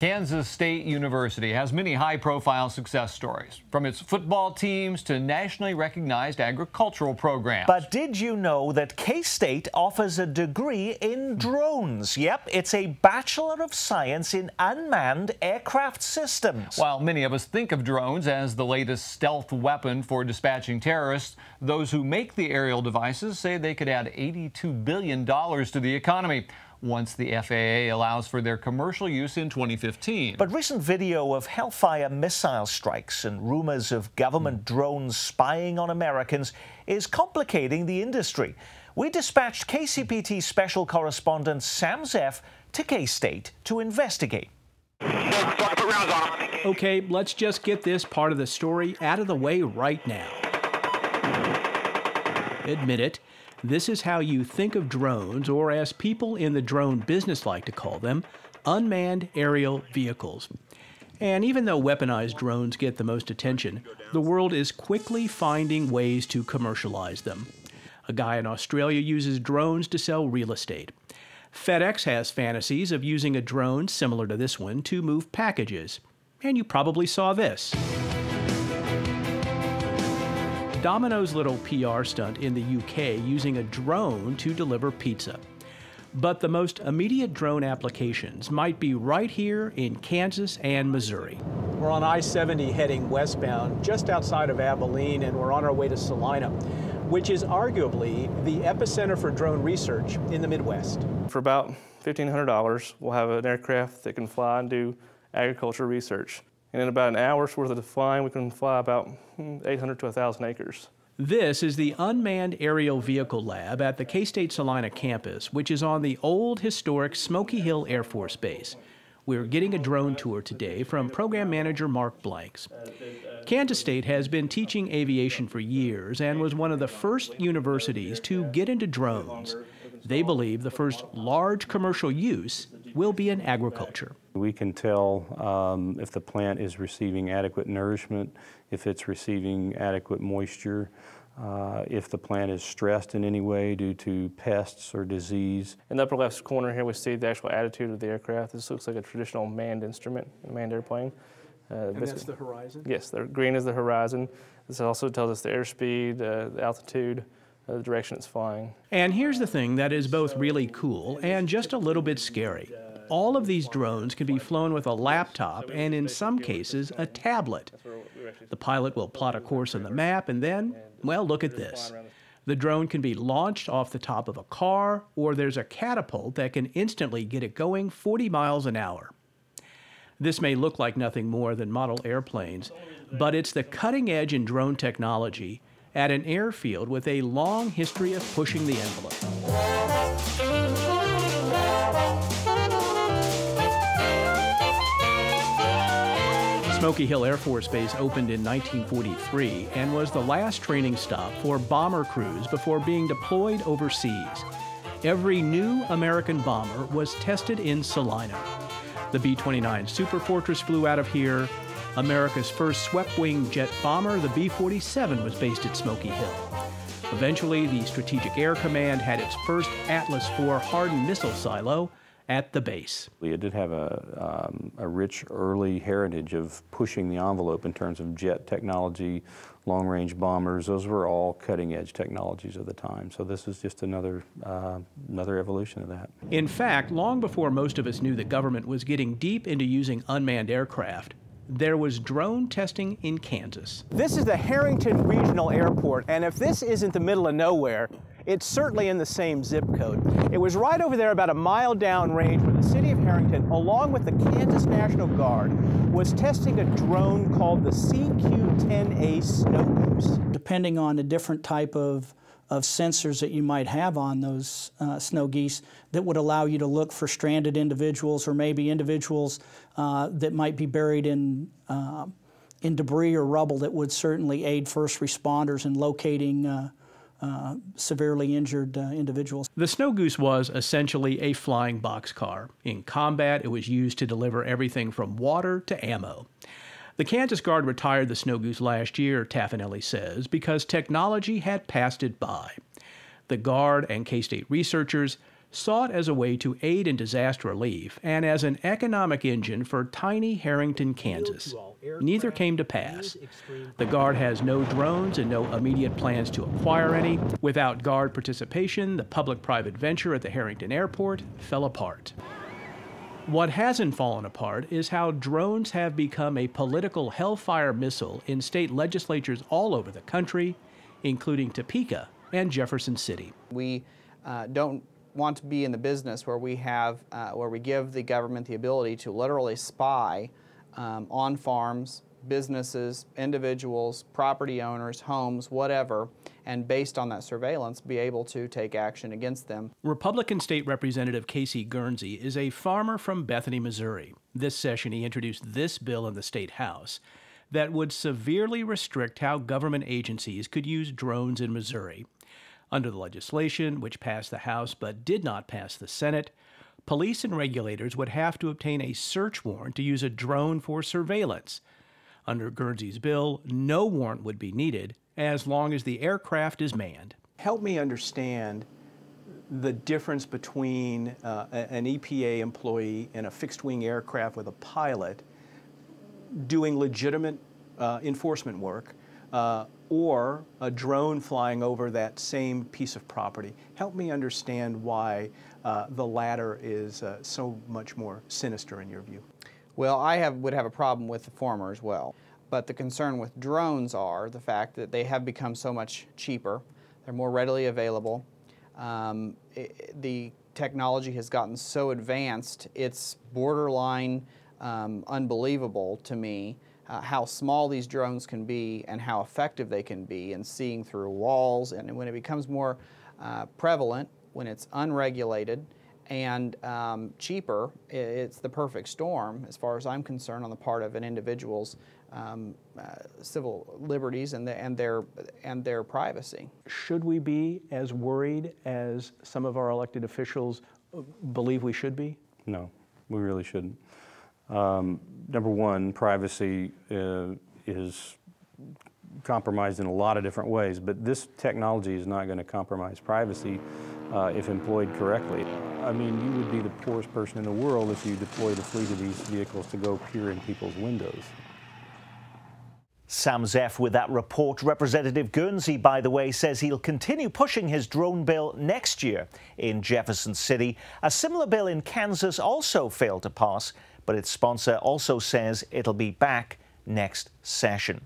Kansas State University has many high profile success stories, from its football teams to nationally recognized agricultural programs. But did you know that K State offers a degree in drones? Yep, it's a Bachelor of Science in Unmanned Aircraft Systems. While many of us think of drones as the latest stealth weapon for dispatching terrorists, those who make the aerial devices say they could add $82 billion to the economy once the FAA allows for their commercial use in 2015. But recent video of Hellfire missile strikes and rumors of government hmm. drones spying on Americans is complicating the industry. We dispatched KCPT special correspondent Sam Zeff to K-State to investigate. Okay, let's just get this part of the story out of the way right now. Admit it, this is how you think of drones, or as people in the drone business like to call them, unmanned aerial vehicles. And even though weaponized drones get the most attention, the world is quickly finding ways to commercialize them. A guy in Australia uses drones to sell real estate. FedEx has fantasies of using a drone similar to this one to move packages. And you probably saw this. Domino's little PR stunt in the UK using a drone to deliver pizza. But the most immediate drone applications might be right here in Kansas and Missouri. We're on I 70 heading westbound just outside of Abilene, and we're on our way to Salina, which is arguably the epicenter for drone research in the Midwest. For about $1,500, we'll have an aircraft that can fly and do agriculture research. And in about an hour's worth of flying, we can fly about hmm, 800 to 1,000 acres. This is the Unmanned Aerial Vehicle Lab at the K-State Salina campus, which is on the old historic Smoky Hill Air Force Base. We're getting a drone tour today from Program Manager Mark Blanks. Kansas State has been teaching aviation for years and was one of the first universities to get into drones. They believe the first large commercial use will be in agriculture. We can tell um, if the plant is receiving adequate nourishment, if it's receiving adequate moisture, uh, if the plant is stressed in any way due to pests or disease. In the upper left corner here, we see the actual attitude of the aircraft. This looks like a traditional manned instrument, a manned airplane. Uh, and that's the horizon? Yes, the green is the horizon. This also tells us the airspeed, uh, the altitude, Uh, the direction it's flying. And here's the thing that is both really cool and just a little bit scary. All of these drones can be flown with a laptop and, in some cases, a tablet. The pilot will plot a course on the map and then, well, look at this. The drone can be launched off the top of a car, or there's a catapult that can instantly get it going 40 miles an hour. This may look like nothing more than model airplanes, but it's the cutting edge in drone technology at an airfield with a long history of pushing the envelope. Smoky Hill Air Force Base opened in 1943 and was the last training stop for bomber crews before being deployed overseas. Every new American bomber was tested in Salina. The B 29 Superfortress flew out of here, America's first swept wing jet bomber, the B 47, was based at Smoky Hill. Eventually, the Strategic Air Command had its first Atlas IV hardened missile silo at the base. It did have a, um, a rich early heritage of pushing the envelope in terms of jet technology, long-range bombers. Those were all cutting-edge technologies of the time. So this is just another, uh, another evolution of that. In fact, long before most of us knew the government was getting deep into using unmanned aircraft, there was drone testing in Kansas. This is the Herington Regional Airport, and if this isn't the middle of nowhere, it's certainly in the same zip code. It was right over there about a mile down range where the city of Herington, along with the Kansas National Guard, was testing a drone called the CQ-10A Snow Goose. Depending on the different type of of sensors that you might have on those uh, snow geese that would allow you to look for stranded individuals or maybe individuals uh, that might be buried in, uh, in debris or rubble that would certainly aid first responders in locating uh, uh, severely injured uh, individuals. The Snow Goose was essentially a flying boxcar. In combat, it was used to deliver everything from water to ammo. The Kansas Guard retired the Snow Goose last year, Taffanelli says, because technology had passed it by. The Guard and K State researchers saw it as a way to aid in disaster relief and as an economic engine for tiny Herington, Kansas. Neither came to pass. The Guard has no drones and no immediate plans to acquire any. Without Guard participation, the public private venture at the Herington Airport fell apart. What hasn't fallen apart is how drones have become a political hellfire missile in state legislatures all over the country, including Topeka and Jefferson City. We uh, don't want to be in the business where we have, uh, where we give the government the ability to literally spy um, on farms, businesses, individuals, property owners, homes, whatever, and based on that surveillance, be able to take action against them. Republican State Representative Casey Guernsey is a farmer from Bethany, Missouri. This session, he introduced this bill in the state house that would severely restrict how government agencies could use drones in Missouri. Under the legislation, which passed the House but did not pass the Senate, police and regulators would have to obtain a search warrant to use a drone for surveillance. Under Guernsey's bill, no warrant would be needed as long as the aircraft is manned. Help me understand the difference between uh, an EPA employee in a fixed wing aircraft with a pilot doing legitimate uh, enforcement work uh, or a drone flying over that same piece of property. Help me understand why uh, the latter is uh, so much more sinister in your view. Well, I have, would have a problem with the former as well. But the concern with drones are the fact that they have become so much cheaper, they're more readily available. Um, it, the technology has gotten so advanced, it's borderline um, unbelievable to me uh, how small these drones can be and how effective they can be in seeing through walls. And when it becomes more uh, prevalent, when it's unregulated and um, cheaper, it's the perfect storm, as far as I'm concerned, on the part of an individual's um, uh, civil liberties and, the, and, their, and their privacy. Should we be as worried as some of our elected officials uh, believe we should be? No, we really shouldn't. Um, number one, privacy uh, is compromised in a lot of different ways, but this technology is not going to compromise privacy uh, if employed correctly. I mean, you would be the poorest person in the world if you deployed a fleet of these vehicles to go peer in people's windows. Sam Zeff with that report. Representative Guernsey, by the way, says he'll continue pushing his drone bill next year in Jefferson City. A similar bill in Kansas also failed to pass but its sponsor also says it'll be back next session.